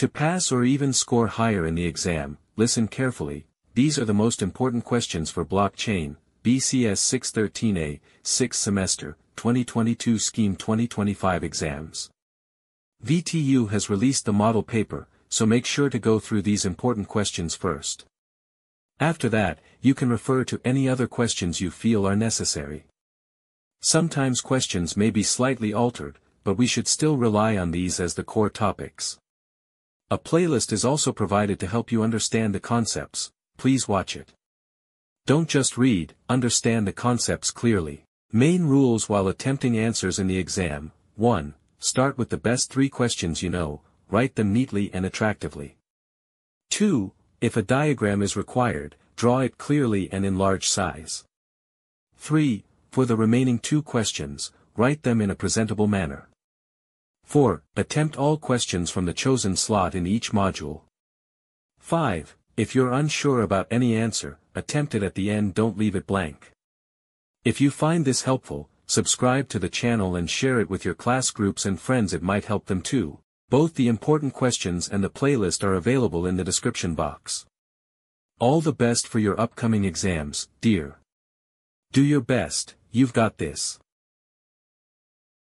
To pass or even score higher in the exam, listen carefully, these are the most important questions for blockchain, BCS 613A, 6th semester, 2022 Scheme 2025 exams. VTU has released the model paper, so make sure to go through these important questions first. After that, you can refer to any other questions you feel are necessary. Sometimes questions may be slightly altered, but we should still rely on these as the core topics. A playlist is also provided to help you understand the concepts, please watch it. Don't just read, understand the concepts clearly. Main rules while attempting answers in the exam, 1. Start with the best three questions you know, write them neatly and attractively. 2. If a diagram is required, draw it clearly and in large size. 3. For the remaining two questions, write them in a presentable manner. 4. Attempt all questions from the chosen slot in each module. 5. If you're unsure about any answer, attempt it at the end don't leave it blank. If you find this helpful, subscribe to the channel and share it with your class groups and friends it might help them too. Both the important questions and the playlist are available in the description box. All the best for your upcoming exams, dear. Do your best, you've got this.